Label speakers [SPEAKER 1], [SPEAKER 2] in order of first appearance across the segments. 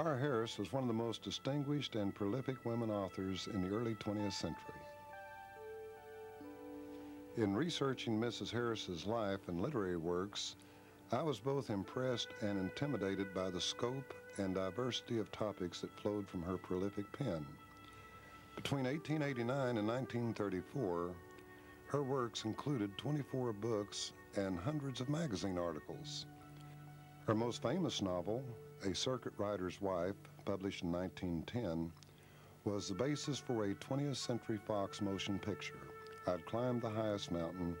[SPEAKER 1] Corra Harris was one of the most distinguished and prolific women authors in the early 20th century. In researching Mrs. Harris's life and literary works, I was both impressed and intimidated by the scope and diversity of topics that flowed from her prolific pen. Between 1889 and 1934, her works included 24 books and hundreds of magazine articles. Her most famous novel, A Circuit Rider's Wife, published in 1910, was the basis for a 20th Century Fox motion picture, I'd Climb the Highest Mountain,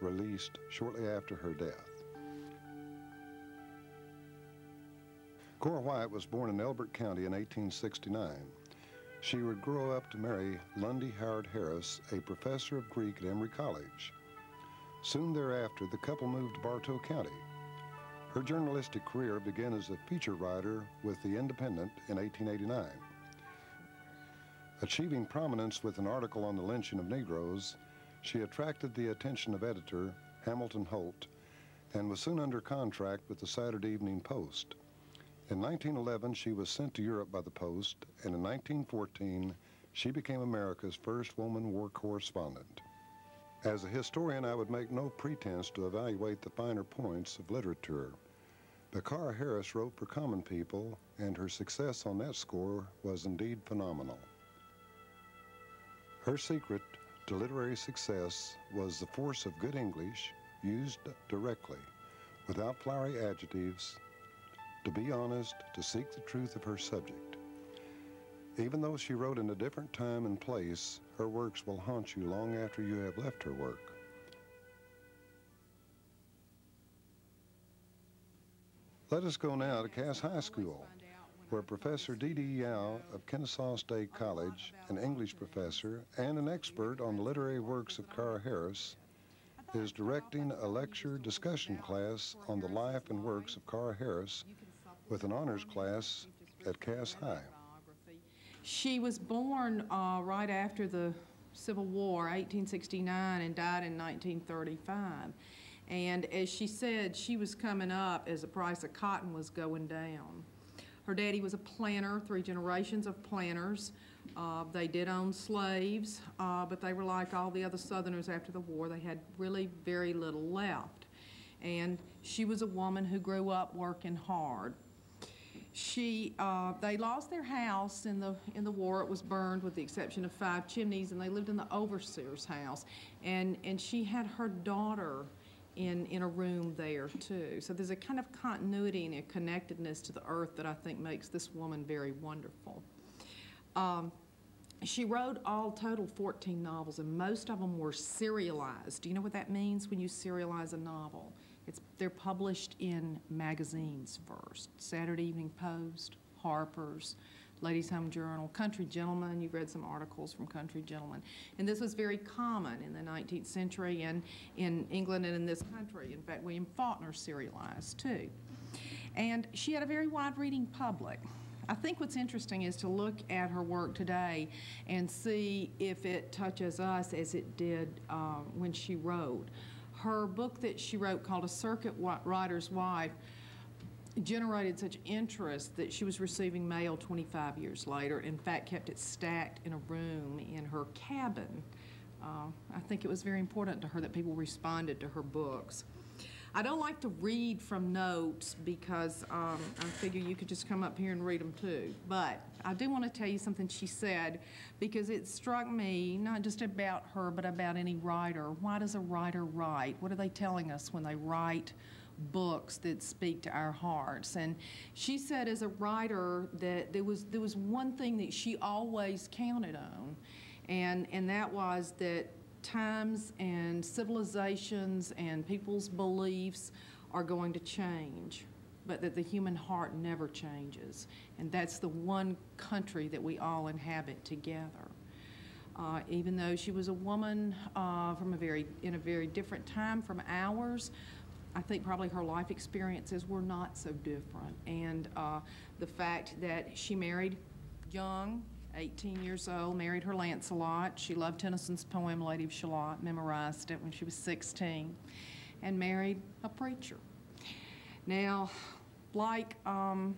[SPEAKER 1] released shortly after her death. Corra White was born in Elbert County in 1869. She would grow up to marry Lundy Howard Harris, a professor of Greek at Emory College. Soon thereafter, the couple moved to Bartow County. Her journalistic career began as a feature writer with The Independent in 1889. Achieving prominence with an article on the lynching of Negroes, she attracted the attention of editor Hamilton Holt and was soon under contract with the Saturday Evening Post. In 1911, she was sent to Europe by the Post, and in 1914, she became America's first woman war correspondent. As a historian, I would make no pretense to evaluate the finer points of literature. Corra Harris wrote for common people, and her success on that score was indeed phenomenal. Her secret to literary success was the force of good English used directly, without flowery adjectives, to be honest, to seek the truth of her subject. Even though she wrote in a different time and place, her works will haunt you long after you have left her work. Let us go now to Cass High School, where Professor D.D. Yao of Kennesaw State College, an English professor and an expert on the literary works of Corra Harris, is directing a lecture discussion class on the life and works of Corra Harris with an honors class at Cass High.
[SPEAKER 2] She was born uh, right after the Civil War, 1869, and died in 1935. And as she said, she was coming up as the price of cotton was going down. Her daddy was a planter, three generations of planters. Uh, they did own slaves, uh, but they were like all the other Southerners after the war. They had really very little left. And she was a woman who grew up working hard. She, uh, they lost their house in the in the war. It was burned, with the exception of five chimneys, and they lived in the overseer's house. And and she had her daughter in, in a room there too. So there's a kind of continuity and a connectedness to the earth that I think makes this woman very wonderful. Um, she wrote all total 14 novels, and most of them were serialized. Do you know what that means when you serialize a novel? It's, they're published in magazines first Saturday Evening Post, Harper's, Ladies Home Journal, Country Gentleman. You've read some articles from Country Gentleman. And this was very common in the 19th century and in England and in this country. In fact, William Faulkner serialized too. And she had a very wide reading public. I think what's interesting is to look at her work today and see if it touches us as it did uh, when she wrote. Her book that she wrote called A Circuit Rider's Wife generated such interest that she was receiving mail 25 years later. In fact, kept it stacked in a room in her cabin. Uh, I think it was very important to her that people responded to her books. I don't like to read from notes because um, I figure you could just come up here and read them too. But I do want to tell you something she said because it struck me, not just about her, but about any writer. Why does a writer write? What are they telling us when they write? Books that speak to our hearts. And she said as a writer that there was there was one thing that she always counted on, and and that was that times and civilizations and people's beliefs are going to change but that the human heart never changes. And that's the one country that we all inhabit together. Uh, even though she was a woman uh, from a very in a very different time from ours, I think probably her life experiences were not so different. And uh, the fact that she married young, 18 years old, married her Lancelot. She loved Tennyson's poem, Lady of Shalott, memorized it when she was 16, and married a preacher. Now, like, um,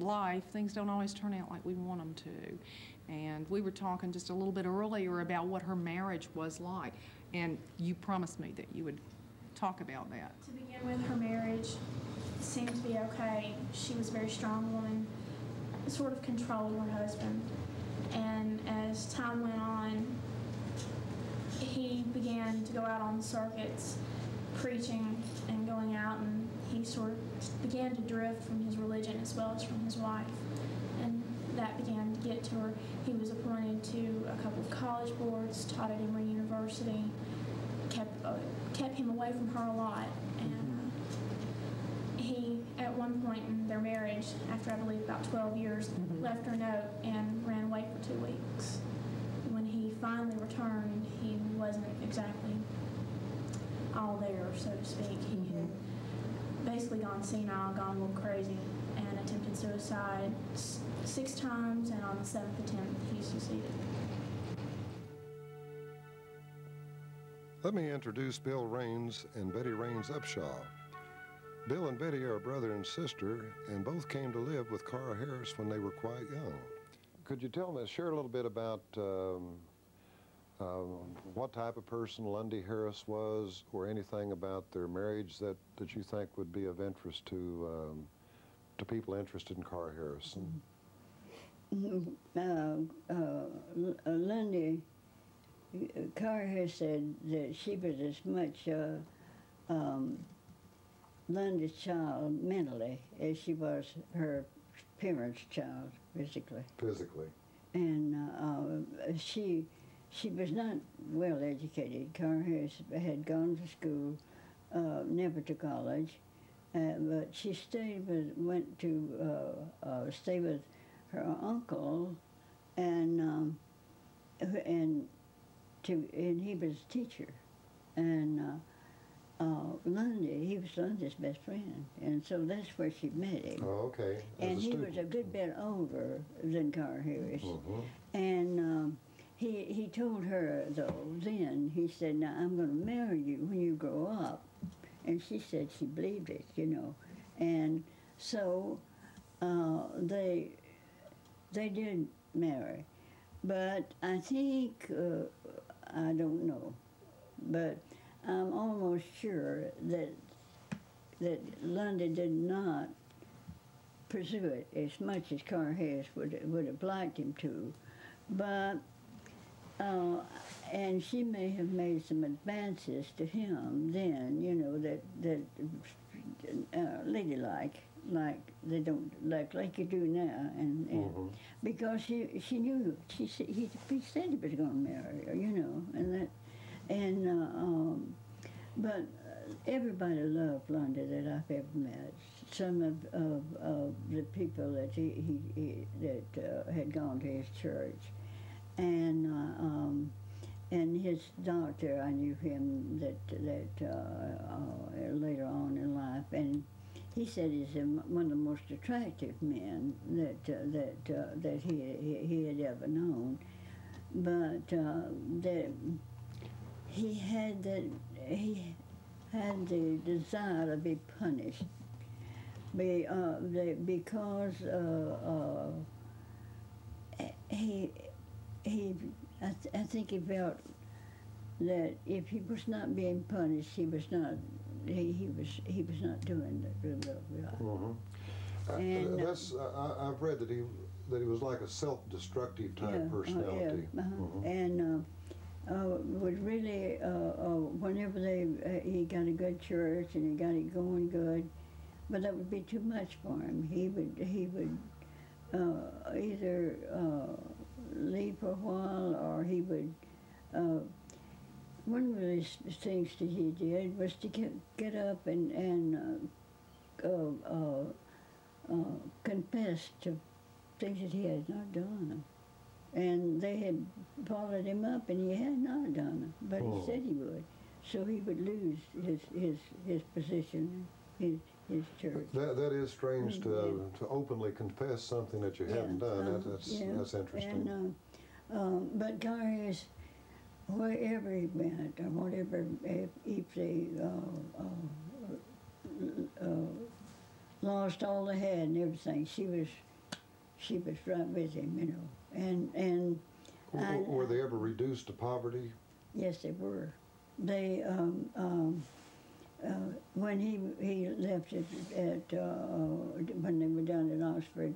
[SPEAKER 2] life, things don't always turn out like we want them to. And we were talking just a little bit earlier about what her marriage was like, and you promised me that you would talk about that.
[SPEAKER 3] To begin with, her marriage seemed to be okay. She was a very strong woman, sort of controlled her husband. And as time went on, he began to go out on circuits preaching and going out, and he sort of began to drift from his religion as well as from his wife. And that began to get to her. He was appointed to a couple of college boards, taught at Emory University, kept uh, him away from her a lot. And uh, he, at one point in their marriage, after I believe about 12 years, left her a note and ran away for two weeks. When he finally returned, he wasn't exactly all there, so to speak. He had basically gone senile, gone a little crazy, and attempted suicide six times, and on the seventh attempt, he succeeded.
[SPEAKER 1] Let me introduce Bill Raines and Betty Raines Upshaw. Bill and Betty are brother and sister, and both came to live with Corra Harris when they were quite young. Could you tell me, share a little bit about um, uh, what type of person Lundy Harris was, or anything about their marriage that, that you think would be of interest to um, to people interested in Corra Harrison?
[SPEAKER 4] uh, uh, uh, Lundy, Carr has said that she was as much uh, um, Lundy's child mentally as she was her parents' child physically.
[SPEAKER 1] Physically.
[SPEAKER 4] And uh, uh, she she was not well educated. Carr Harris had gone to school, uh, never to college, uh, but she stayed with went to uh, uh, stay with her uncle, and um, and to and he was a teacher, and uh, uh, Lundy he was Lundy's best friend, and so that's where she met him.
[SPEAKER 1] Oh, okay. As
[SPEAKER 4] And he was a good bit older than Carr Harris.
[SPEAKER 1] Mhm.
[SPEAKER 4] And um, he, he told her, though, then, he said, Now I'm going to marry you when you grow up. And she said she believed it, you know. And so uh, they, they did marry. But I think, uh, I don't know, but I'm almost sure that, that Lundy did not pursue it as much as Carr would, would have liked him to. But, uh, and she may have made some advances to him then, you know, that, that uh, ladylike, like they don't, like, like you do now. And, and
[SPEAKER 1] Mhm.
[SPEAKER 4] because she, she knew, she, said- he, he said he was going to marry her, you know, and that, and, uh, um, but uh, everybody loved Lundy that I've ever met. Some of, of, of the people that he, he, he that uh, had gone to his church, and uh, um, and his doctor, I knew him that that uh, uh, later on in life, and he said he's one of the most attractive men that uh, that uh, that he, he he had ever known, but uh, that he had that he had the desire to be punished be, uh, the, because uh, uh, he he I, th- I think he felt that if he was not being punished, he was not he, he was he was not doing the, the will of God.
[SPEAKER 1] Mhm. Uh,
[SPEAKER 4] And, uh,
[SPEAKER 1] that's uh, I, I've read that he that he was like a self-destructive type
[SPEAKER 4] Yeah, uh,
[SPEAKER 1] personality.
[SPEAKER 4] yeah, uh-huh.
[SPEAKER 1] Mhm.
[SPEAKER 4] And uh, uh, was really uh, uh, whenever they uh, he got a good church and he got it going good, but that would be too much for him. He would he would uh, either uh, leave for a while or he would. Uh, one of the things that he did was to get get up and and uh, uh, uh, uh, confess to things that he had not done. And they had followed him up, and he had not done them, but
[SPEAKER 1] Oh.
[SPEAKER 4] he said he would. So he would lose his his his position, his his church.
[SPEAKER 1] That that is strange to
[SPEAKER 4] Mm,
[SPEAKER 1] to openly confess something that you haven't
[SPEAKER 4] Yeah,
[SPEAKER 1] done. That,
[SPEAKER 4] uh,
[SPEAKER 1] that's
[SPEAKER 4] yeah,
[SPEAKER 1] that's interesting.
[SPEAKER 4] And, uh, um, but Darius, wherever he went, or whatever, if, if they uh, uh, uh, lost all they had and everything, she was she was right with him, you know. And and
[SPEAKER 1] W-
[SPEAKER 4] I-
[SPEAKER 1] Were they ever reduced to poverty?
[SPEAKER 4] yes, they were. They um, um, uh, when he he left at, at uh, when they were down in Oxford.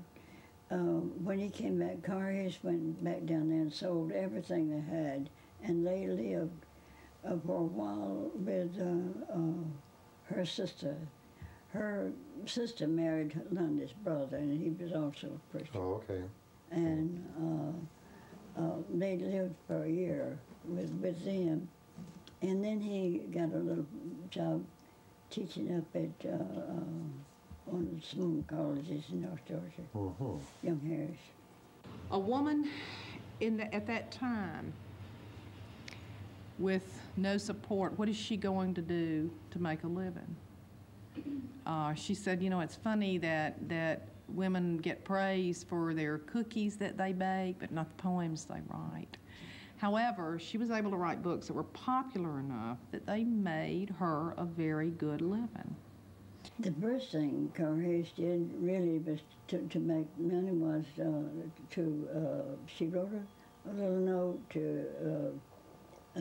[SPEAKER 4] Um, when he came back, Carhis went back down there and sold everything they had, and they lived uh, for a while with uh, uh, her sister. Her sister married Lundy's brother, and he was also a Christian.
[SPEAKER 1] Oh, okay.
[SPEAKER 4] And uh, uh, they lived for a year with, with them. And then he got a little job teaching up at uh, uh, one of the small colleges in North Georgia,
[SPEAKER 1] Mm-hmm.
[SPEAKER 4] Young Harris.
[SPEAKER 2] A woman in the, at that time with no support, what is she going to do to make a living? Uh, she said, you know, it's funny that, that women get praise for their cookies that they bake, but not the poems they write. However, she was able to write books that were popular enough that they made her a very good living.
[SPEAKER 4] The first thing Carhis did really was to, to make money was uh, to, uh, she wrote a, a little note to uh,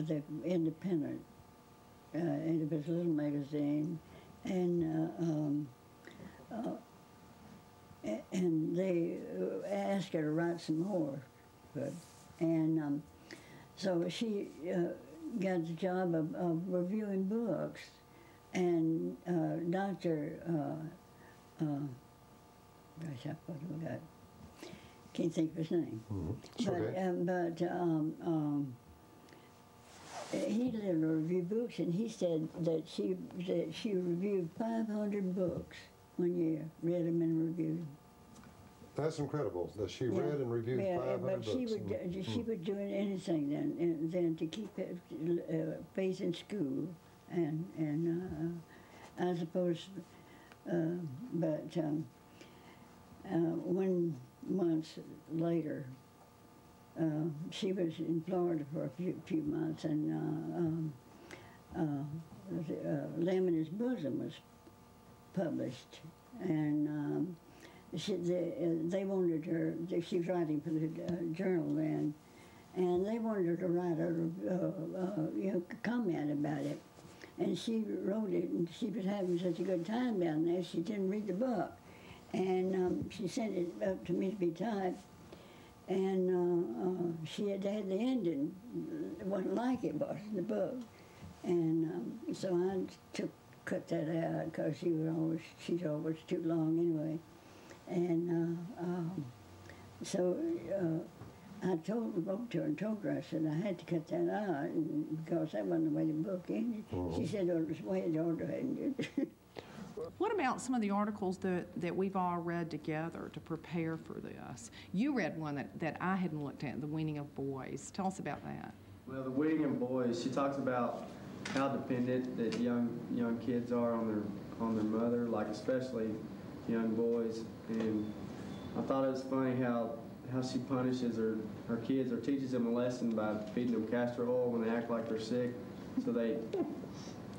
[SPEAKER 4] the Independent, uh, and it was a little magazine, and uh, um, uh, and they uh, asked her to write some more, good, and um, so she uh, got the job of, of reviewing books, and uh, Doctor, uh, uh, gosh, I forgot, can't think of his name.
[SPEAKER 1] It's
[SPEAKER 4] But,
[SPEAKER 1] okay.
[SPEAKER 4] um, but um, um, he did review books, and he said that she that she reviewed 500 books one year, read them and reviewed them.
[SPEAKER 1] That's incredible that she
[SPEAKER 4] Yeah.
[SPEAKER 1] read and reviewed
[SPEAKER 4] Yeah,
[SPEAKER 1] 500
[SPEAKER 4] but
[SPEAKER 1] books.
[SPEAKER 4] she would
[SPEAKER 1] Mm.
[SPEAKER 4] she was doing anything then and then to keep it, uh, faith in school, and and uh, I suppose, uh, but um, uh, one month later, uh, she was in Florida for a few, few months, and uh, um, uh, Lamb in His Bosom was published, and um, she, they, they wanted her. She was writing for the journal then, and they wanted her to write a you know comment about it, and she wrote it, and she was having such a good time down there. She didn't read the book, and um, she sent it up to me to be typed. And uh, uh, she had had the ending, it wasn't like it was in the book. And um, so I took cut that out because she was always she's always too long anyway. And uh, um, so uh, I told wrote to her and told her I said I had to cut that out and, because that wasn't the way the book ended. She said oh, it was the way it ought to ended.
[SPEAKER 2] What about some of the articles that, that we've all read together to prepare for this? You read one that, that I hadn't looked at, The Weaning of Boys. Tell us about that.
[SPEAKER 5] Well, the Weaning of Boys, she talks about how dependent that young young kids are on their on their mother, like especially young boys. And I thought it was funny how how she punishes her her kids or teaches them a lesson by feeding them castor oil when they act like they're sick, so they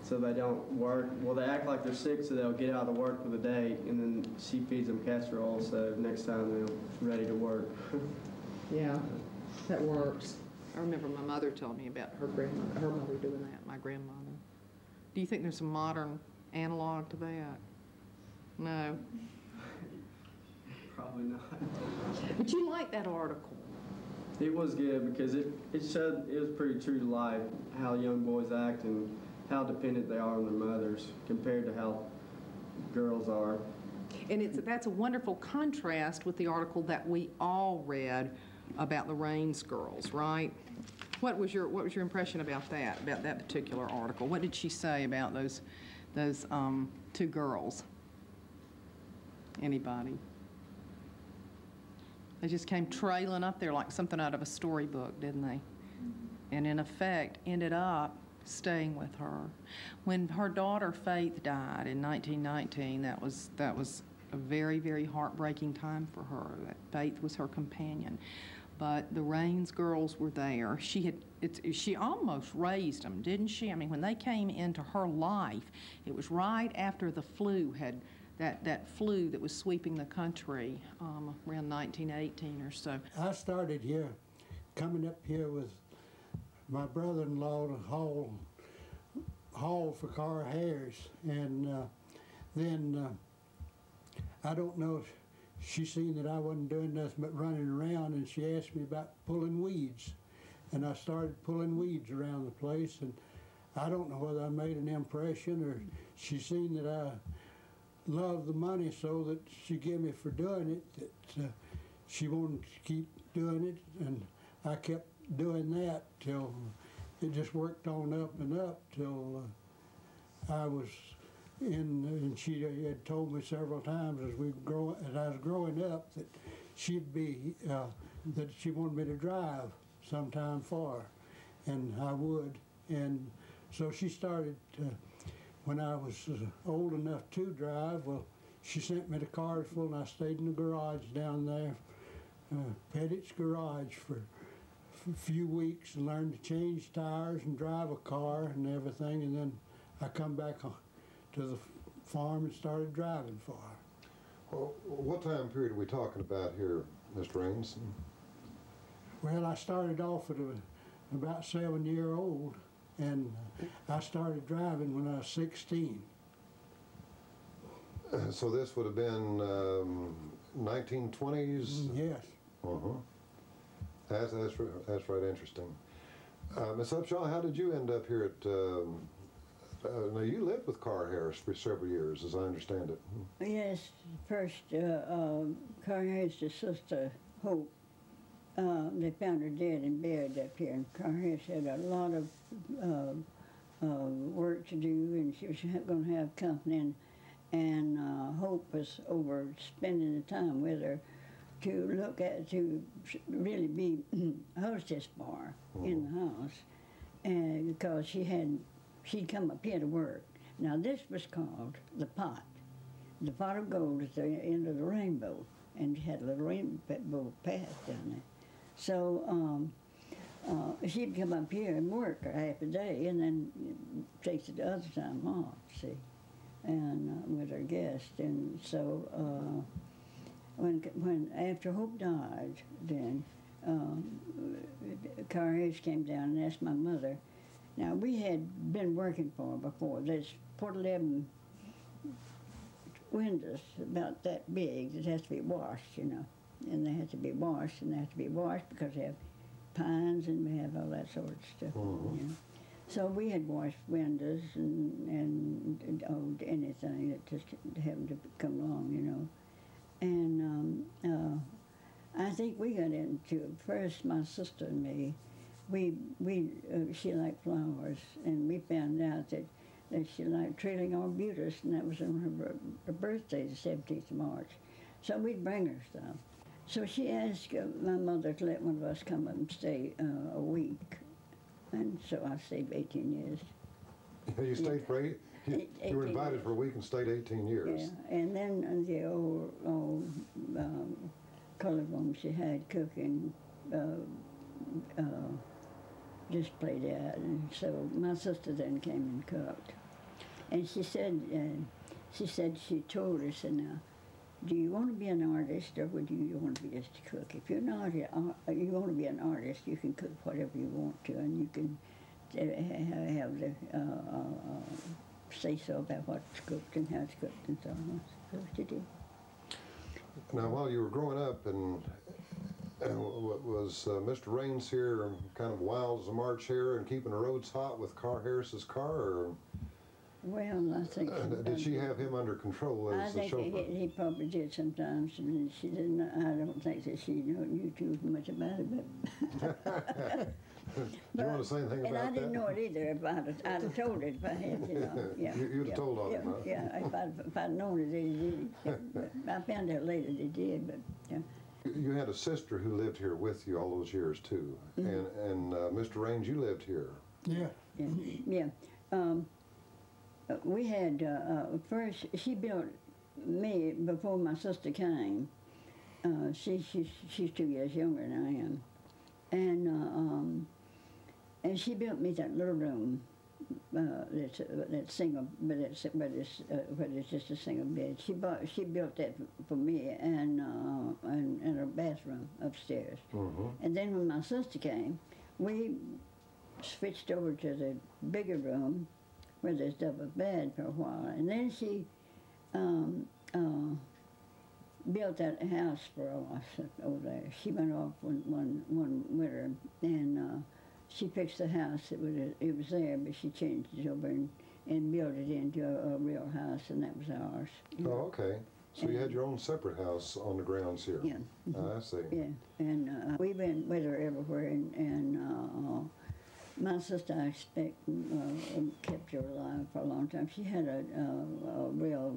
[SPEAKER 5] so they don't work. Well, they act like they're sick, so they'll get out of the work for the day, and then she feeds them castor oil, so next time they're ready to work.
[SPEAKER 2] Yeah, that works. I remember my mother telling me about her grandmother, her mother doing that, my grandmother. Do you think there's a modern analog to that? No.
[SPEAKER 5] Probably not.
[SPEAKER 2] But you like that article.
[SPEAKER 5] It was good because it, it showed it was pretty true to life how young boys act and how dependent they are on their mothers compared to how girls are.
[SPEAKER 2] And it's, that's a wonderful contrast with the article that we all read about the Raines girls, right? What was your, what was your impression about that, about that particular article? What did she say about those, those um, two girls? Anybody? They just came trailing up there like something out of a storybook, didn't they? And in effect, ended up staying with her. When her daughter Faith died in 1919, that was that was a very very heartbreaking time for her. Faith was her companion, but the Raines girls were there. She had it's, she almost raised them, didn't she? I mean, when they came into her life, it was right after the flu had that, that flu that was sweeping the country um, around 1918 or so.
[SPEAKER 6] I started here, coming up here with my brother-in-law to haul, haul for Car Harris, and uh, then uh, I don't know. She seen that I wasn't doing nothing but running around, and she asked me about pulling weeds, and I started pulling weeds around the place, and I don't know whether I made an impression or she seen that I loved the money so that she gave me for doing it. That uh, she wanted to keep doing it, and I kept doing that till it just worked on up and up till uh, I was in. And she had told me several times as we grow as I was growing up that she'd be uh, that she wanted me to drive sometime for her, and I would. And so she started. Uh, when I was uh, old enough to drive, well, she sent me the cars full, and I stayed in the garage down there, uh, Pettit's garage, for few weeks and learned to change tires and drive a car and everything. And then I come back on to the farm and started driving for her.
[SPEAKER 1] Well, what time period are we talking about here, Mr. Raines?
[SPEAKER 6] Well, I started off at a, about seven year old, and I started driving when I was 16.
[SPEAKER 1] So this would have been um, 1920s?
[SPEAKER 6] Yes.
[SPEAKER 1] Uh-huh. That's, that's, that's right interesting. Uh, Ms. Upshaw, how did you end up here at, um, uh, now you lived with Carr Harris for several years, as I understand it.
[SPEAKER 4] Yes, first, uh, um, Car Harris's sister, Hope, uh, they found her dead and buried up here. And Car Harris had a lot of uh, uh, work to do, and she was going to have company. And, and uh, Hope was over spending the time with her to look at, to really be hostess for her in the house. And because she had, she'd come up here to work. Now, this was called the pot. The pot of gold at the end of the rainbow, and she had a little rainbow path down there. So um, uh, she'd come up here and work half a day, and then take the other time off. See, and uh, with her guests, and so uh, when when after Hope died, then um, Car Harris came down and asked my mother. Now we had been working for her before. There's Port 11 windows about that big that has to be washed, you know. And they have to be washed, and they have to be washed because they have pines and we have all that sort of stuff.
[SPEAKER 1] Mhm.
[SPEAKER 4] You know. So we had washed windows and, and, and oh, anything that just happened to come along, you know. And um, uh, I think we got into it first, my sister and me. We, we, uh, she liked flowers, and we found out that that she liked trailing arbutus, and that was on her, her birthday, the 17th of March. So we'd bring her stuff. So she asked uh, my mother to let one of us come up and stay uh, a week. And so I stayed 18 years.
[SPEAKER 1] You stayed for eight, you, were invited for a week and stayed 18 years.
[SPEAKER 4] Yeah, and then uh, the old, old um, colored woman she had cooking uh, uh, just played out. And so my sister then came and cooked. And she said, uh, she said, she told us, now, do you want to be an artist or would you want to be just a cook? If you're not, a, uh, you want to be an artist, you can cook whatever you want to, and you can uh, have the uh, uh, uh, say so about what's cooked and how it's cooked and so on. That's what you do.
[SPEAKER 1] Now, while you were growing up, and, and was uh, Mr. Raines here kind of wild as a March here and keeping the roads hot with Carr Harris's car, or
[SPEAKER 4] Well, I think.
[SPEAKER 1] uh, did she have him under control
[SPEAKER 4] I
[SPEAKER 1] as the
[SPEAKER 4] think
[SPEAKER 1] chauffeur?
[SPEAKER 4] he, he probably did sometimes, and she didn't. I don't think that she knew, knew too much about it, but.
[SPEAKER 1] Do you want to say anything about that?
[SPEAKER 4] and I didn't
[SPEAKER 1] that?
[SPEAKER 4] know it either. If I'd, have- I'd have told it if I had, you know. Yeah,
[SPEAKER 1] You- you'd have told on
[SPEAKER 4] yeah,
[SPEAKER 1] him, huh?
[SPEAKER 4] Yeah, if I'd, if I'd known it, they did. But I found out later they did, but yeah.
[SPEAKER 1] You had a sister who lived here with you all those years too,
[SPEAKER 4] Mm-hmm.
[SPEAKER 1] and and uh, Mr. Raines, you lived here.
[SPEAKER 6] Yeah.
[SPEAKER 4] Yeah, yeah. Um, uh, we had uh, uh, first. She built me before my sister came. Uh, she, she's she's two years younger than I am, and uh, um, and she built me that little room uh, that's, uh, that's single, but it's, but it's, uh, but it's just a single bed. She bought, she built that for me and, uh, and, and a bathroom upstairs.
[SPEAKER 1] Mhm.
[SPEAKER 4] And then when my sister came, we switched over to the bigger room where there's double bed for a while. And then she um, uh, built that house for us over there. She went off one, one, one winter and uh, she fixed the house. It was, it was there, but she changed it over and, and built it into a, a real house, and that was ours.
[SPEAKER 1] Oh, okay. So you had your own separate house on the grounds here?
[SPEAKER 4] Yeah.
[SPEAKER 1] I see.
[SPEAKER 4] Yeah, and uh, we went with her everywhere, and, and uh, my sister, I expect, uh, kept her alive for a long time. She had a, a, a real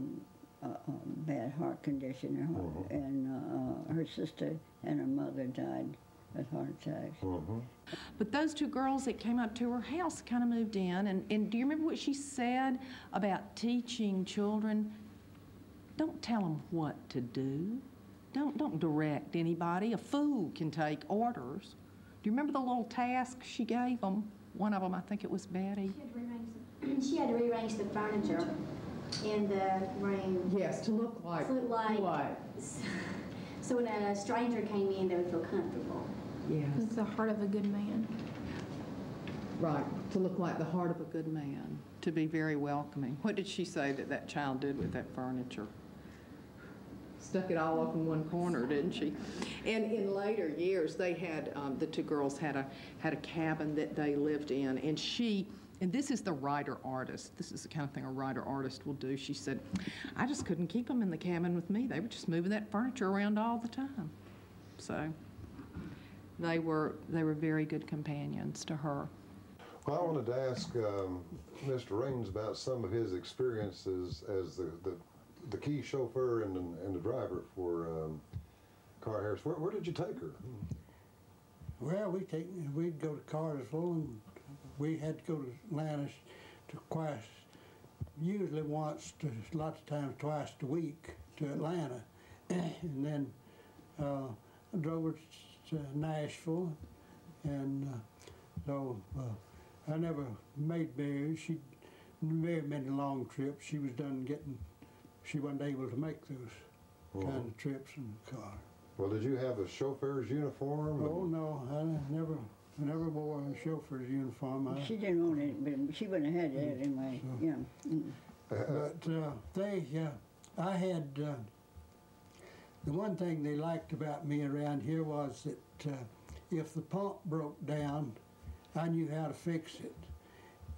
[SPEAKER 4] uh, uh, bad heart condition, her heart, and uh, uh, her sister and her mother died of heart attacks.
[SPEAKER 1] Mhm.
[SPEAKER 2] But those two girls that came up to her house kind of moved in, and, and do you remember what she said about teaching children? Don't tell them what to do. Don't, don't direct anybody. A fool can take orders. Do you remember the little task she gave them? One of them, I think it was Betty.
[SPEAKER 7] She had to rearrange the, she had to rearrange the furniture in the room.
[SPEAKER 2] Yes, to look like.
[SPEAKER 7] To look like-
[SPEAKER 2] What?
[SPEAKER 7] So when a stranger came in, they would feel comfortable.
[SPEAKER 2] Yes,
[SPEAKER 3] It's the heart of a good man.
[SPEAKER 2] right. To look like the heart of a good man. To be very welcoming. What did she say that that child did with that furniture? Stuck it all up in one corner, didn't she? And in later years, they had um, the two girls had a had a cabin that they lived in, and she. And this is the writer artist. This is the kind of thing a writer artist will do. She said, I just couldn't keep them in the cabin with me. They were just moving that furniture around all the time. So they were they were very good companions to her.
[SPEAKER 1] Well, I wanted to ask um, Mr. Raines about some of his experiences as the, the, the key chauffeur and, the- and the driver for um, Car Harris. Where, where did you take her?
[SPEAKER 6] Well, we take, we'd go to Cartersville and we had to go to Atlanta to twice, usually once, to, lots of times twice a week to Atlanta. and then uh, I drove her to Nashville and uh, so uh, I never made Mary. She very many long trips. She was done getting, she wasn't able to make those kind of trips in the car.
[SPEAKER 1] Well, did you have a chauffeur's uniform?
[SPEAKER 6] Oh no, I never, I never wore a chauffeur's uniform. I,
[SPEAKER 4] She didn't own it, but she wouldn't have had that anyway. Yeah. Mm.
[SPEAKER 6] but uh, they, uh, I had. Uh, the one thing they liked about me around here was that uh, if the pump broke down, I knew how to fix it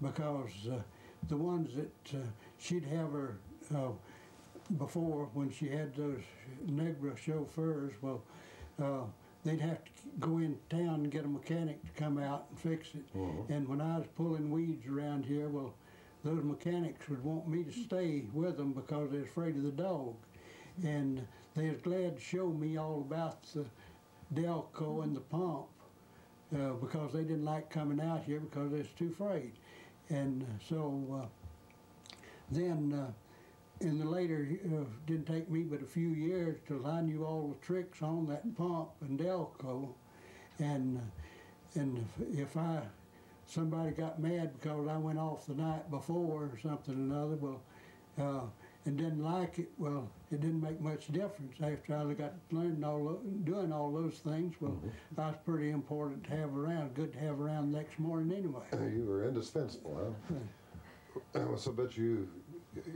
[SPEAKER 6] because uh, the ones that uh, she'd have her uh, before when she had those Negra chauffeurs, well, uh, they'd have to go in town and get a mechanic to come out and fix it. And when I was pulling weeds around here, well, those mechanics would want me to stay with them because they're afraid of the dog. And they was glad to show me all about the Delco and the pump uh, because they didn't like coming out here because was too afraid. And uh, so uh, then uh, in the later, uh, didn't take me but a few years till I knew all the tricks on that pump and Delco. And, uh, and if, I, somebody got mad because I went off the night before or something or another, well, and didn't like it, well, it didn't make much difference. After I got learned all, tho- doing all those things, well, I was pretty important to have around, good to have around the next morning anyway.
[SPEAKER 1] You were indispensable, huh? Uh, so, but you,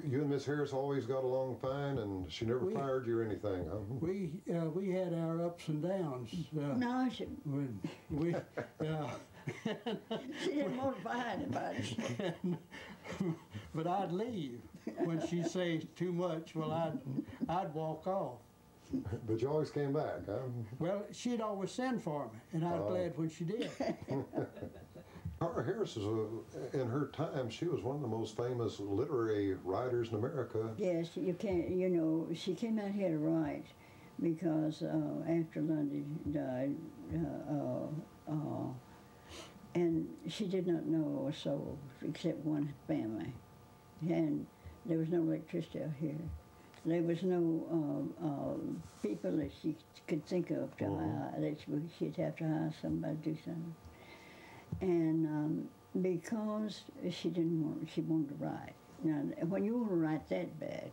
[SPEAKER 1] you and Miss Harris always got along fine, and she never
[SPEAKER 6] We-
[SPEAKER 1] fired you or anything, huh?
[SPEAKER 6] We, uh, we had our ups and downs. Uh,
[SPEAKER 4] No, she,
[SPEAKER 6] when we, uh,
[SPEAKER 4] she didn't want to find anybody.
[SPEAKER 6] but I'd leave when she says too much. Well, I'd I'd walk off.
[SPEAKER 1] But you always came back, huh?
[SPEAKER 6] Well, she'd always send for me, and I was
[SPEAKER 1] Oh.
[SPEAKER 6] glad when she did.
[SPEAKER 1] Corra Harris was, a, in her time, she was one of the most famous literary writers in America.
[SPEAKER 4] Yes, you can't, you know, she came out here to write because uh, after Lundy died, uh, uh, uh, and she did not know a soul except one family. And there was no electricity out here. There was no um, um, people that she could think of to hire, that she, she'd have to hire somebody to do something. And um, because she didn't want, she wanted to write. Now, when you want to write that bad,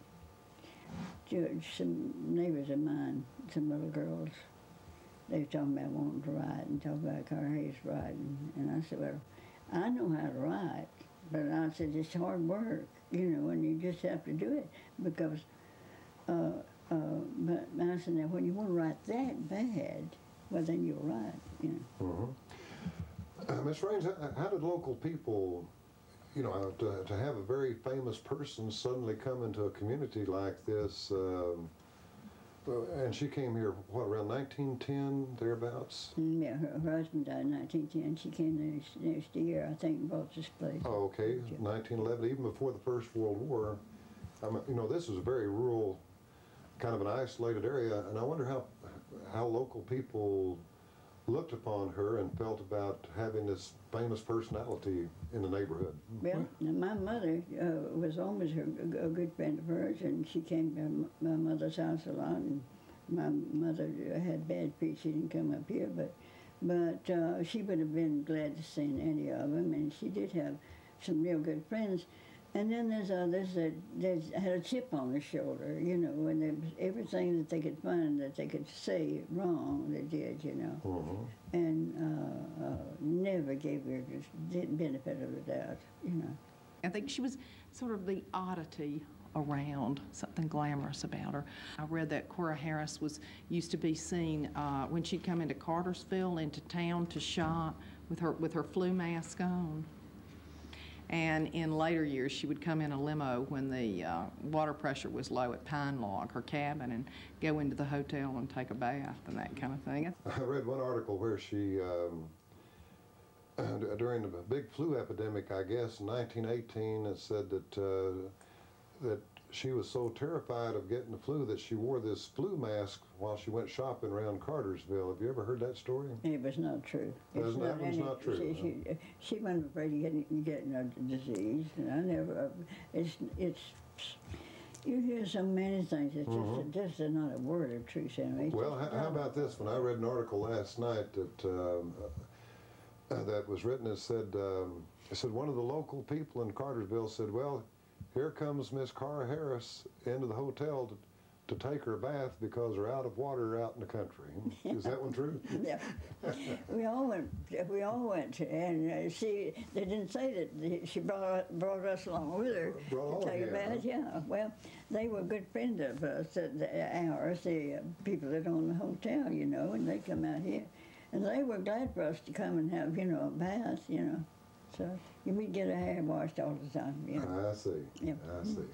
[SPEAKER 4] some neighbors of mine, some little girls, they were talking about wanting to write and talking about Carl Hayes writing. And I said, well, I know how to write, but I said, it's hard work, you know, and you just have to do it because, uh, uh, but I said, now when you want to write that bad, well, then you'll write, you know.
[SPEAKER 1] Uh, Miss Raines, how, how did local people, you know, to, to have a very famous person suddenly come into a community like this? Um, uh, and she came here, what, around 1910, thereabouts?
[SPEAKER 4] Mm, yeah, her, her husband died in 1910. She came the next, next year, I think, and bought this place.
[SPEAKER 1] Oh, okay, 1911, even before the First World War. I mean, you know, this is a very rural, kind of an isolated area, and I wonder how, how local people looked upon her and felt about having this famous personality in the neighborhood.
[SPEAKER 4] Well, my mother uh, was always her, a good friend of hers, and she came to my mother's house a lot. And my mother had bad feet; she didn't come up here, but but uh, she would have been glad to see any of them. And she did have some real good friends. And then there's others that, that had a chip on their shoulder, you know, and there was everything that they could find that they could say wrong, they did, you know,
[SPEAKER 1] Mhm.
[SPEAKER 4] and uh, uh, never gave her the benefit of the doubt, you know.
[SPEAKER 2] I think she was sort of the oddity around, something glamorous about her. I read that Corra Harris was used to be seen uh, when she'd come into Cartersville into town to shop with her with her flu mask on. And in later years, she would come in a limo when the uh, water pressure was low at Pine Log, her cabin, and go into the hotel and take a bath and that kind of thing.
[SPEAKER 1] I read one article where she, um, during the big flu epidemic, I guess, in 1918, it said that uh, that she was so terrified of getting the flu that she wore this flu mask while she went shopping around Cartersville. Have you ever heard that story?
[SPEAKER 4] It was not true.
[SPEAKER 1] That was
[SPEAKER 4] any-
[SPEAKER 1] not true,
[SPEAKER 4] She, she, she wasn't afraid of getting, getting a disease, and I never, it's, it's, you hear so many things, it's just, just not a word of truth in it. It's
[SPEAKER 1] Mm-hmm. Well, how, how about this one? I read an article last night that um, uh, that was written. It said um, it said one of the local people in Cartersville said, "Well, here comes Miss Corra Harris into the hotel to, to take her bath because they're out of water out in the country." Is that one true?
[SPEAKER 4] Yeah, we all went. We all went, and uh, she. They didn't say that she brought brought us along with her
[SPEAKER 1] Brought
[SPEAKER 4] to take a bath. Yeah. Well, they were good friends of us. uh, The, ours, the uh, people that own the hotel, you know, and they come out here, and they were glad for us to come and have, you know, a bath, you know. So we get our hair washed all the time, you know.
[SPEAKER 1] I see.
[SPEAKER 4] Yeah.
[SPEAKER 1] I mm-hmm. see.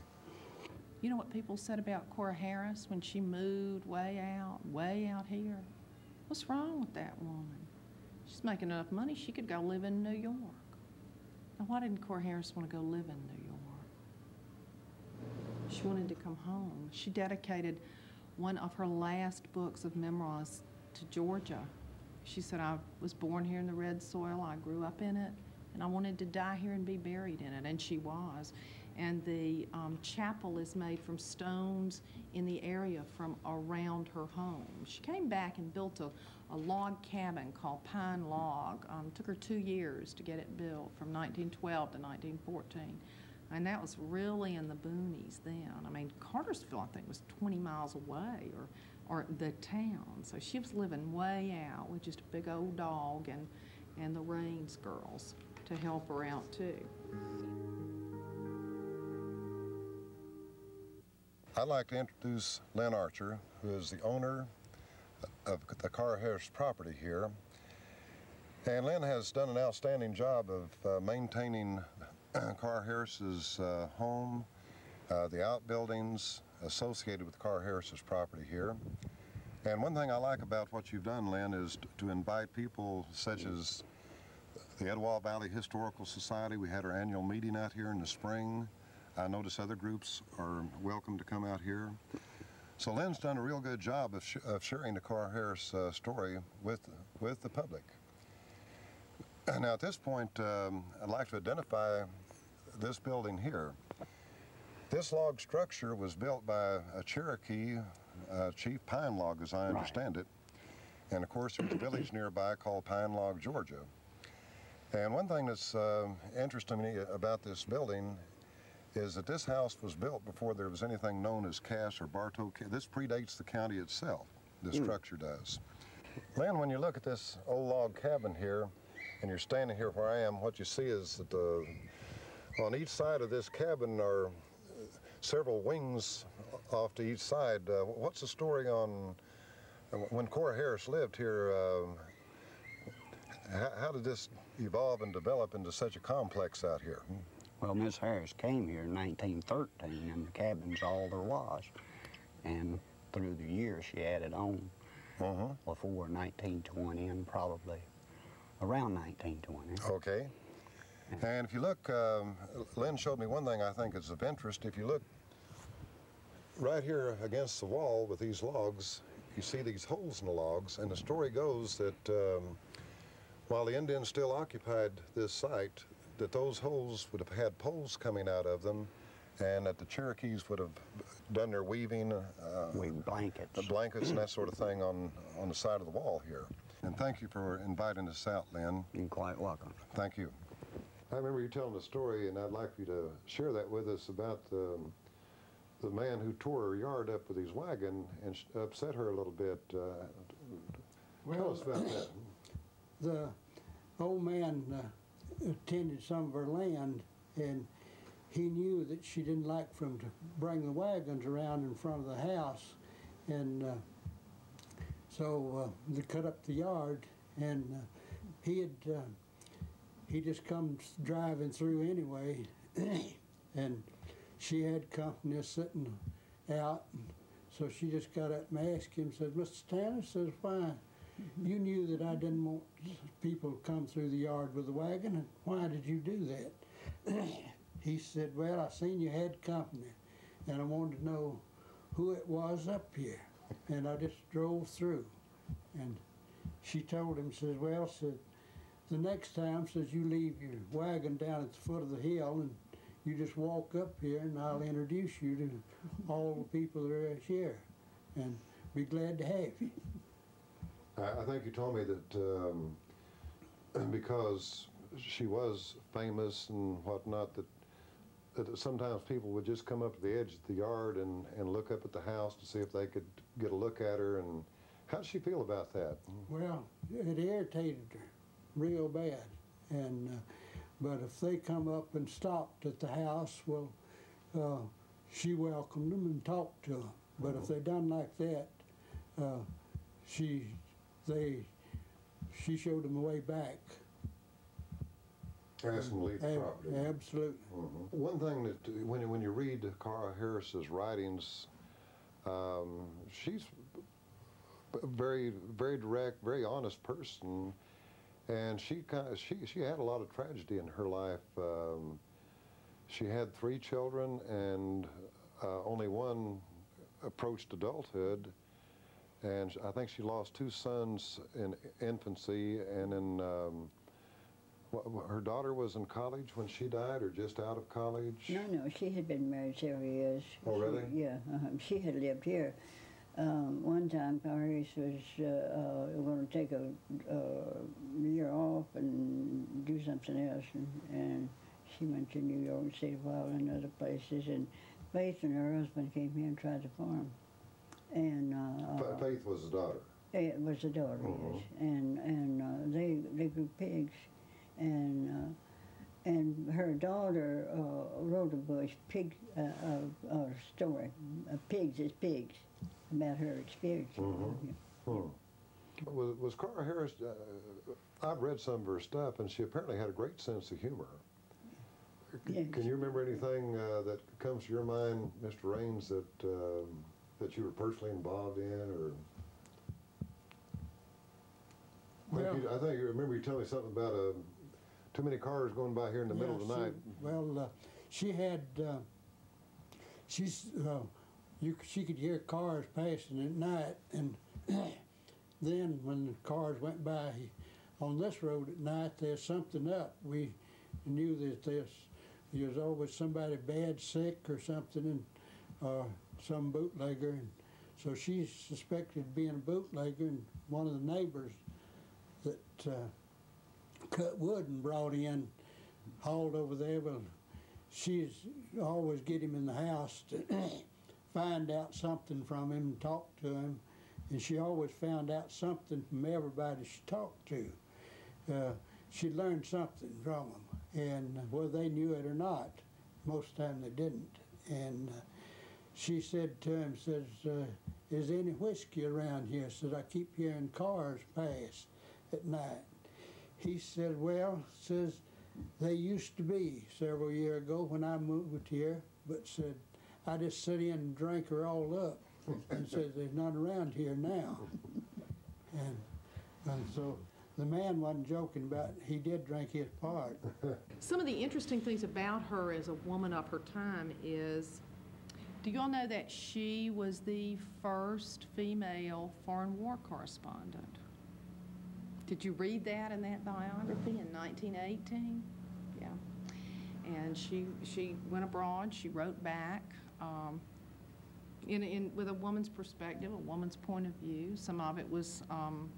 [SPEAKER 2] You know what people said about Corra Harris when she moved way out, way out here? What's wrong with that woman? She's making enough money, she could go live in New York. Now, why didn't Corra Harris want to go live in New York? She wanted to come home. She dedicated one of her last books of memoirs to Georgia. She said, I was born here in the red soil, I grew up in it, and I wanted to die here and be buried in it, and she was. And the um, chapel is made from stones in the area from around her home. She came back and built a, a log cabin called Pine Log. Um, took her two years to get it built from 1912 to 1914. And that was really in the boonies then. I mean, Cartersville, I think, was 20 miles away, or, or the town. So she was living way out with just a big old dog and, and the Raines girls to help her out too.
[SPEAKER 1] I'd like to introduce Lynn Archer, who is the owner of the Corra Harris property here. And Lynn has done an outstanding job of uh, maintaining Corra Harris's uh, home, uh, the outbuildings associated with Corra Harris's property here. And one thing I like about what you've done, Lynn, is to invite people such as the Etowah Valley Historical Society. We had our annual meeting out here in the spring. I notice other groups are welcome to come out here. So Lynn's done a real good job of, sh- of sharing the Corra Harris uh, story with, with the public. Now at this point, um, I'd like to identify this building here. This log structure was built by a Cherokee uh, chief pine log, as I understand it. And of course, there's a village nearby called Pine Log, Georgia. And one thing that's uh, interesting to me about this building is that this house was built before there was anything known as Cass or Bartow. This predates the county itself, this structure does. Lynn, when you look at this old log cabin here, and you're standing here where I am, what you see is that the, on each side of this cabin are uh, several wings off to each side. Uh, what's the story on uh, when Corra Harris lived here? Um, how, how did this evolve and develop into such a complex out here?
[SPEAKER 8] Well, Miss Harris came here in 1913, and the cabin's all there was. And through the years, she added on
[SPEAKER 1] Uh-huh.
[SPEAKER 8] before 1920 and probably around 1920.
[SPEAKER 1] Okay. And if you look, um, Lynn showed me one thing I think is of interest. If you look right here against the wall with these logs, you see these holes in the logs, and the story goes that um, while the Indians still occupied this site, that those holes would have had poles coming out of them, and that the Cherokees would have done their weaving, uh,
[SPEAKER 8] With blankets.
[SPEAKER 1] the blankets and that sort of thing on, on the side of the wall here. And thank you for inviting us out, Lynn.
[SPEAKER 8] You're quite welcome.
[SPEAKER 1] Thank you. I remember you telling a story, and I'd like you to share that with us about the, the man who tore her yard up with his wagon and upset her a little bit. Uh, tell us about that.
[SPEAKER 6] The old man uh, attended some of her land and he knew that she didn't like for him to bring the wagons around in front of the house. And uh, so uh, they cut up the yard and uh, he had uh, he just comes driving through anyway. And she had company sitting out and so she just got up and asked him said mr tanner says why you knew that I didn't want people to come through the yard with a wagon, and why did you do that? he said, Well, I seen you had company, and I wanted to know who it was up here. And I just drove through. And she told him, says, Well, said, the next time, says, you leave your wagon down at the foot of the hill and you just walk up here and I'll introduce you to all the people that are here and be glad to have you.
[SPEAKER 1] I, I think you told me that um, because she was famous and whatnot, that, that sometimes people would just come up to the edge of the yard and, and look up at the house to see if they could get a look at her. And how did she feel about that?
[SPEAKER 6] Well, it irritated her real bad, and uh, but if they come up and stopped at the house, well, uh, she welcomed them and talked to them. But if they done like that, uh, she they she showed them the way back.
[SPEAKER 1] Ask them to leave the
[SPEAKER 6] Ab-
[SPEAKER 1] property.
[SPEAKER 6] absolutely.
[SPEAKER 1] Mhm. One thing that when you- when you read Corra Harris's writings, um, she's a very very direct, very honest person, and she kind of, she she had a lot of tragedy in her life. Um, she had three children, and uh, only one approached adulthood. And I think she lost two sons in infancy, and in um, her daughter was in college when she died, or just out of college.
[SPEAKER 4] No, no, she had been married several years.
[SPEAKER 1] Oh,
[SPEAKER 4] She-
[SPEAKER 1] really?
[SPEAKER 4] yeah, uh she had lived here. Um, one time, Paris was uh, uh, going to take a uh, year off and do something else, and, and she went to New York and stayed a while in other places. And Faith and her husband came here and tried to farm, and uh,
[SPEAKER 1] Fa- Faith was the daughter.
[SPEAKER 4] it was a daughter,
[SPEAKER 1] Mhm.
[SPEAKER 4] yes, and and uh, they they grew pigs, and uh, and her daughter uh, wrote a bush pig uh, uh, uh, story, uh, pigs is pigs, about her experience.
[SPEAKER 1] Mhm. Hmm. Was, was Corra Harris? Uh, I've read some of her stuff, and she apparently had a great sense of humor.
[SPEAKER 4] Yes.
[SPEAKER 1] Can you remember anything uh, that comes to your mind, Mr. Raines, that um, that you were personally involved in, or? I think,
[SPEAKER 6] Well-
[SPEAKER 1] you, I think you remember you telling me something about uh, too many cars going by here in the middle of the
[SPEAKER 6] she-
[SPEAKER 1] night.
[SPEAKER 6] Well, uh, she had, uh, she's, uh, you, she could hear cars passing at night, and then when the cars went by on this road at night, there's something up. We knew that there's, there was always somebody bad sick or something, and uh, some bootlegger, and so she suspected being a bootlegger, and one of the neighbors that uh, cut wood and brought in, hauled over there. Well, she's always get him in the house to find out something from him, talk to him, and she always found out something from everybody she talked to. Uh, she learned something from them, and whether they knew it or not, most of the time they didn't. And uh, she said to him, says, uh, is any whiskey around here? Says, I keep hearing cars pass at night. He said, well, says, they used to be several years ago when I moved here, but said, I just sit in and drank her all up and said, they're not around here now. And, and so the man wasn't joking about, he did drink his part.
[SPEAKER 2] Some of the interesting things about her as a woman of her time is, do you all know that she was the first female foreign war correspondent? Did you read that in that biography in 1918? Yeah. And she, she went abroad, she wrote back, um, in, in, with a woman's perspective, a woman's point of view. Some of it was, um,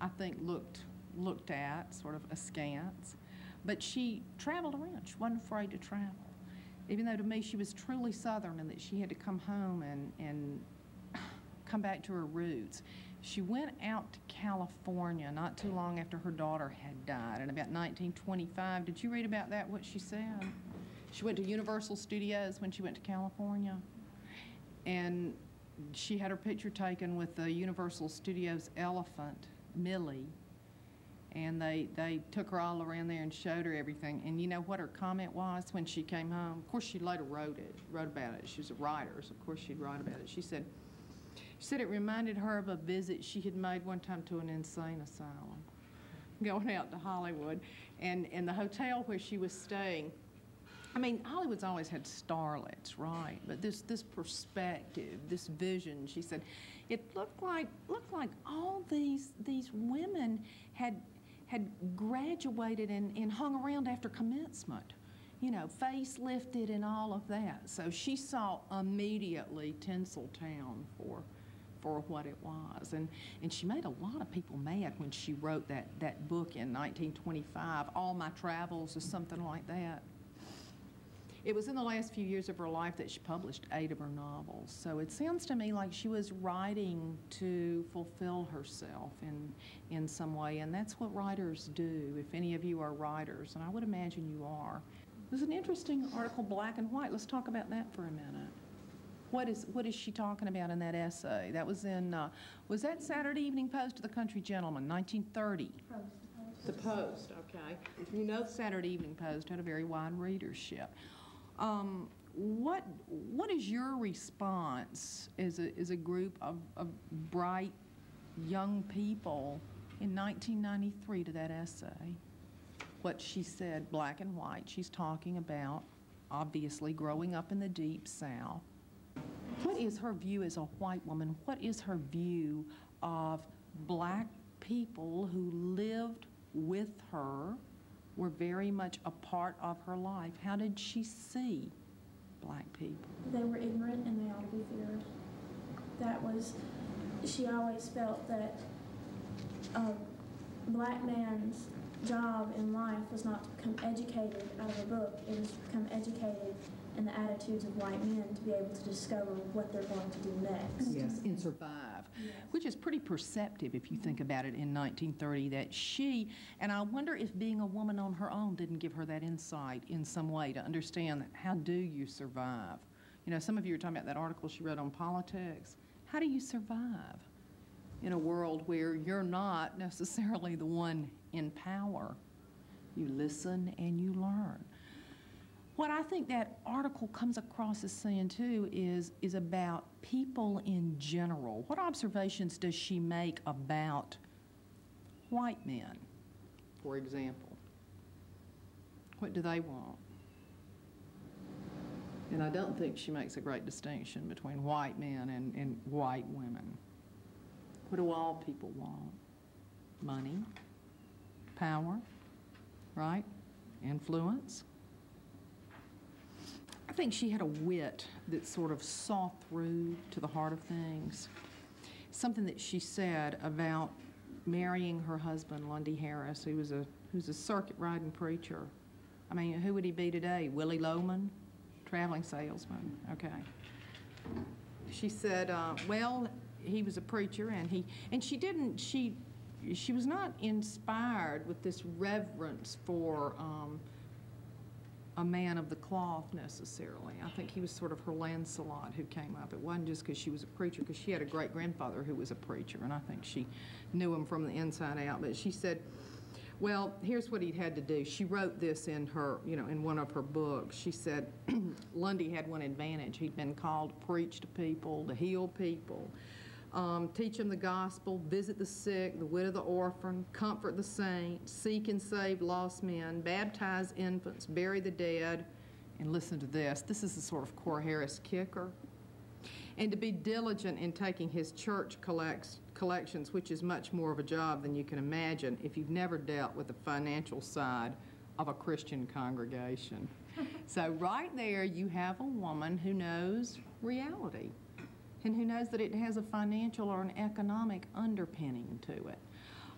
[SPEAKER 2] I think, looked, looked at sort of askance. But she traveled around. She wasn't afraid to travel. Even though to me she was truly Southern and that she had to come home and, and come back to her roots. She went out to California not too long after her daughter had died in about 1925. Did you read about that, what she said? She went to Universal Studios when she went to California. And she had her picture taken with the Universal Studios elephant, Millie. And they, they took her all around there and showed her everything. And you know what her comment was when she came home? Of course, she later wrote it, wrote about it. She was a writer, so of course she'd write about it. She said, she said it reminded her of a visit she had made one time to an insane asylum, going out to Hollywood. And, and the hotel where she was staying, I mean, Hollywood's always had starlets, right? But this, this perspective, this vision, she said, it looked like, looked like all these, these women had, had graduated and, and hung around after commencement you know, facelifted and all of that. So she saw immediately Tinseltown for for what it was. And, and she made a lot of people mad when she wrote that, that book in 1925, All My Travels or something like that. It was in the last few years of her life that she published eight of her novels. So it sounds to me like she was writing to fulfill herself in, in some way, and that's what writers do, if any of you are writers, and I would imagine you are. There's an interesting article, Black and White. Let's talk about that for a minute. What is, what is she talking about in that essay? That was in, uh, was that Saturday Evening Post or the Country Gentleman, 1930?
[SPEAKER 3] Post.
[SPEAKER 2] The Post, okay. You know the Saturday Evening Post had a very wide readership. Um, what, what is your response as a, as a group of, of bright young people in 1993 to that essay? What she said, black and white, she's talking about obviously growing up in the Deep South what is her view as a white woman? What is her view of black people who lived with her, were very much a part of her life? How did she see black people?
[SPEAKER 3] They were ignorant and they ought to be feared. That was, she always felt that a black man's job in life was not to become educated out of a book, it was to become educated in the attitudes of white men to be able to discover what they're going to do next.
[SPEAKER 2] Yes, and survive, yes. Which is pretty perceptive if you think about it in 1930 that she, and I wonder if being a woman on her own didn't give her that insight in some way to understand how do you survive. You know, some of you are talking about that article she wrote on politics. How do you survive in a world where you're not necessarily the one in power? You listen and you learn. What I think that article comes across as saying too is, is about people in general. What observations does she make about white men, for example? What do they want? And I don't think she makes a great distinction between white men and, and white women. What do all people want? Money, power, right? Influence. I think she had a wit that sort of saw through to the heart of things. Something that she said about marrying her husband, Lundy Harris, who was a, who's a circuit riding preacher. I mean, who would he be today? Willy Loman? Traveling salesman, okay. She said, uh, well, he was a preacher and he, and she didn't, she, she was not inspired with this reverence for, um, a man of the cloth necessarily. I think he was sort of her Lancelot who came up. It wasn't just because she was a preacher, because she had a great grandfather who was a preacher, and I think she knew him from the inside out. But she said, well, here's what he'd had to do. She wrote this in her, you know, in one of her books. She said Lundy had one advantage. He'd been called to preach to people, to heal people, um, teach them the gospel, visit the sick, the widow, the orphan, comfort the saint, seek and save lost men, baptize infants, bury the dead, and listen to this. This is the sort of Corra Harris kicker. And to be diligent in taking his church collects, collections, which is much more of a job than you can imagine if you've never dealt with the financial side of a Christian congregation. so, right there, you have a woman who knows reality and who knows that it has a financial or an economic underpinning to it.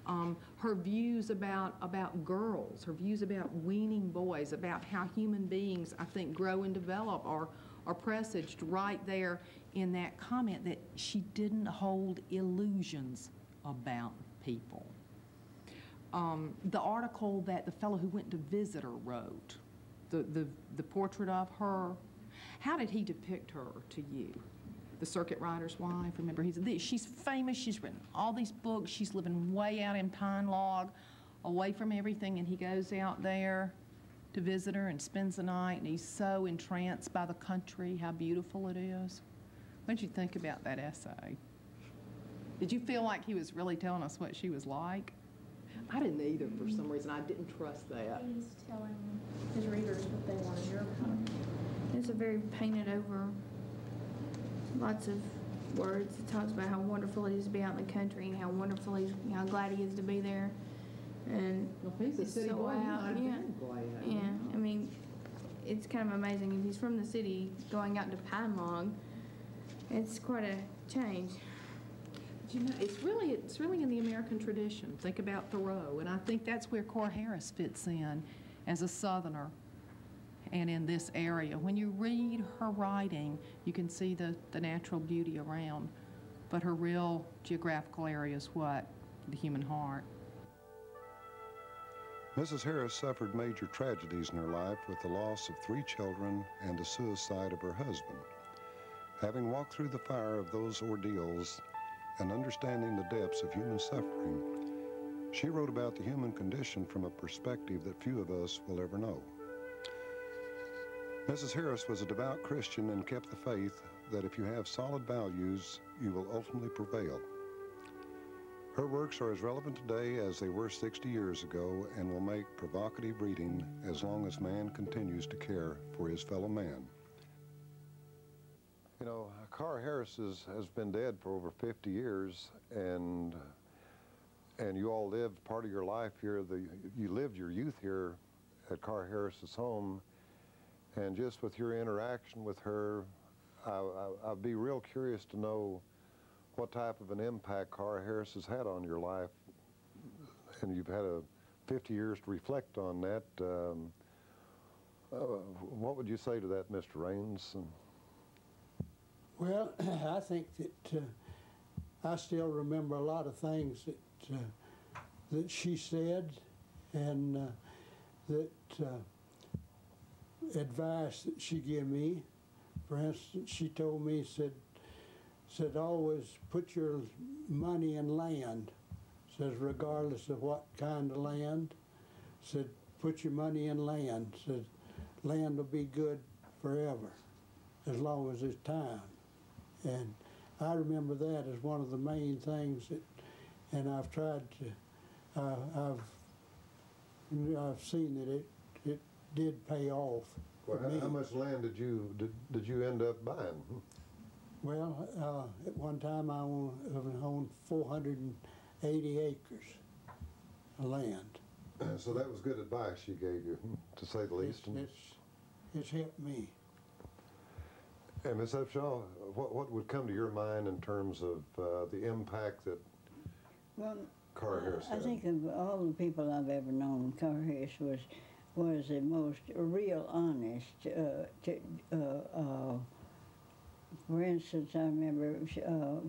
[SPEAKER 2] Um, her views about, about girls, her views about weaning boys, about how human beings, I think, grow and develop are, are presaged right there in that comment that she didn't hold illusions about people. Um, the article that the fellow who went to visit her wrote, the, the, the portrait of her, how did he depict her to you? The circuit rider's wife. Remember, he's she's famous. She's written all these books. She's living way out in Pine Log, away from everything, and he goes out there to visit her and spends the night, and he's so entranced by the country, how beautiful it is. What did you think about that essay? Did you feel like he was really telling us what she was like? I didn't either for some reason. I didn't trust that.
[SPEAKER 3] He's telling his readers what they want to hear about. It's a very painted over lots of words. It talks about how wonderful it is to be out in the country and how wonderful he's, how glad he is to be there. And
[SPEAKER 2] Well, he's a city
[SPEAKER 3] so
[SPEAKER 2] boy,
[SPEAKER 3] out, yeah.
[SPEAKER 2] been glad.
[SPEAKER 3] Yeah, I mean, it's kind of amazing. If he's from the city going out to Pine Log, it's quite a change.
[SPEAKER 2] But you know, it's really it's really in the American tradition. Think about Thoreau, and I think that's where Corra Harris fits in as a Southerner and in this area. When you read her writing, you can see the, the natural beauty around, but her real geographical area is what? The human heart.
[SPEAKER 1] Mrs. Harris suffered major tragedies in her life with the loss of three children and the suicide of her husband. Having walked through the fire of those ordeals and understanding the depths of human suffering, she wrote about the human condition from a perspective that few of us will ever know. Mrs. Harris was a devout Christian and kept the faith that if you have solid values, you will ultimately prevail. Her works are as relevant today as they were 60 years ago and will make provocative reading as long as man continues to care for his fellow man. You know, Corra Harris is, has been dead for over 50 years, and and you all lived part of your life here. The, you lived your youth here at Corra Harris's home, and just with your interaction with her, I, I'd be real curious to know what type of an impact Corra Harris has had on your life. And you've had a 50 years to reflect on that. Um, uh, what would you say to that, Mr. Raines?
[SPEAKER 6] Well, I think that uh, I still remember a lot of things that uh, that she said, and uh, that uh, advice that she gave me. For instance, she told me said said always put your money in land. Says regardless of what kind of land. Said put your money in land. Said land will be good forever, as long as there's time. And I remember that as one of the main things that, and I've tried to, uh, I've, I've seen that it did pay off.
[SPEAKER 1] Well,
[SPEAKER 6] for me.
[SPEAKER 1] how, how much land did you did, did you end up buying?
[SPEAKER 6] Well, uh, at one time I owned, owned 480 acres of land.
[SPEAKER 1] So that was good advice you gave you, to say the least.
[SPEAKER 6] It's, it's, it's helped me.
[SPEAKER 1] And Ms. Upshaw, what, what would come to your mind in terms of uh, the impact that
[SPEAKER 4] Well,
[SPEAKER 1] Corra Harris
[SPEAKER 4] I
[SPEAKER 1] had?
[SPEAKER 4] think of all the people I've ever known, Corra Harris was was the most real honest. Uh, to, uh, uh, for instance, I remember she, uh,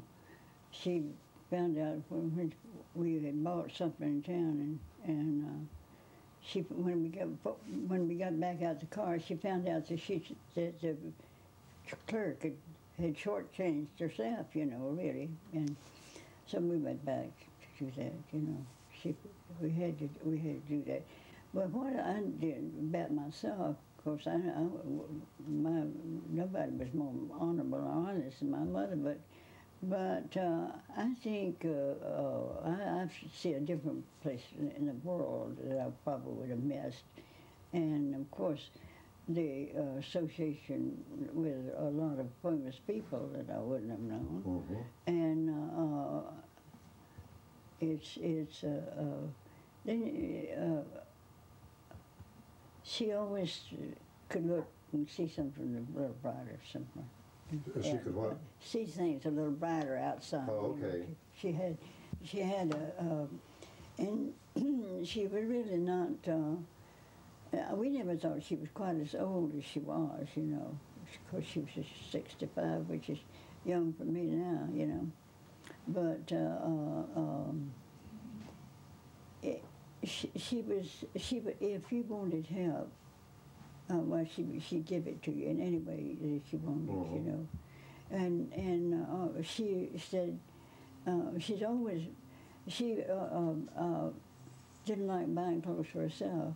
[SPEAKER 4] she found out when when we had bought something in town, and and uh, she when we got when we got back out the car, she found out that she that the clerk had, had shortchanged herself, you know, really, and so we went back to that, you know. She, we had to, we had to do that. But what I did about myself, of course, I, I my nobody was more honorable or honest than my mother, but but uh, I think uh, uh, I, I see a different place in, in the world that I probably would have missed, and of course, the uh, association with a lot of famous people that I wouldn't have known
[SPEAKER 1] Mhm.
[SPEAKER 4] and uh, uh, it's it's uh, uh, then uh, she always could look and see something a little brighter somewhere.
[SPEAKER 1] She could what?
[SPEAKER 4] See things a little brighter outside.
[SPEAKER 1] Oh,
[SPEAKER 4] you know.
[SPEAKER 1] okay.
[SPEAKER 4] She had she had a, uh, and she was really not. Uh, uh, we never thought she was quite as old as she was, you know. Of course, she was just 65, which is young for me now, you know. But uh, uh, um, she, she was, she, if you wanted help, uh, well, she she'd give it to you in any way that she wanted, you
[SPEAKER 1] Mhm.
[SPEAKER 4] know. And and uh, she said uh, she's always she uh, um, uh, didn't like buying clothes for herself,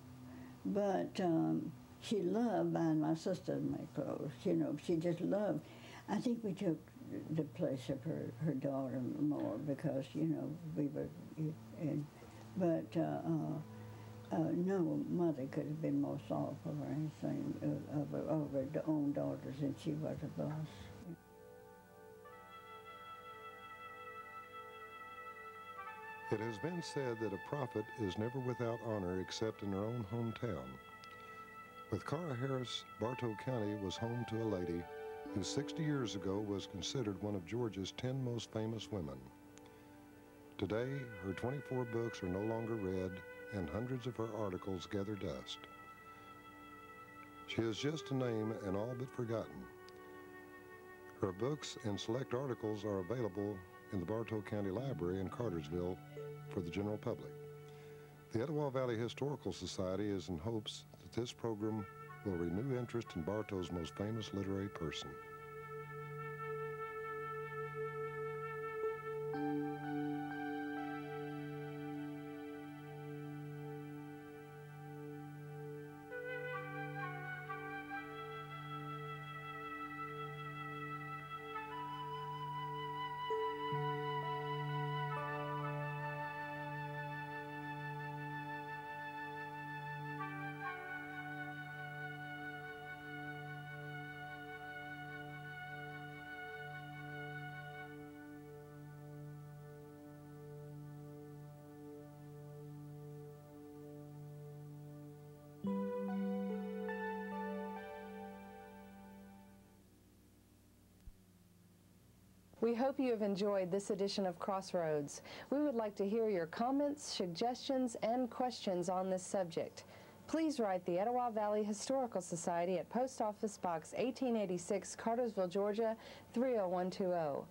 [SPEAKER 4] but um, she loved buying my sister my clothes. You know, she just loved. I think we took the place of her, her daughter more because you know we were, and but uh, uh, uh, no mother could have been more thoughtful or anything of, of, of her own daughters than she was of us.
[SPEAKER 1] It has been said that a prophet is never without honor except in her own hometown. With Corra Harris, Bartow County was home to a lady who 60 years ago was considered one of Georgia's 10 most famous women. Today, her 24 books are no longer read, and hundreds of her articles gather dust. She is just a name and all but forgotten. Her books and select articles are available in the Bartow County Library in Cartersville for the general public. The Etowah Valley Historical Society is in hopes that this program will renew interest in Bartow's most famous literary person.
[SPEAKER 9] We hope you have enjoyed this edition of Crossroads. We would like to hear your comments, suggestions, and questions on this subject. Please write the Etowah Valley Historical Society at Post Office Box 1886, Cartersville, Georgia 30120.